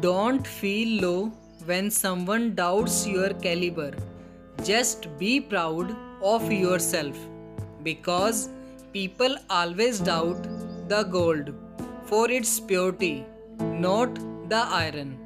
Don't feel low when someone doubts your caliber. Just be proud of yourself because people always doubt the gold for its purity, not the iron.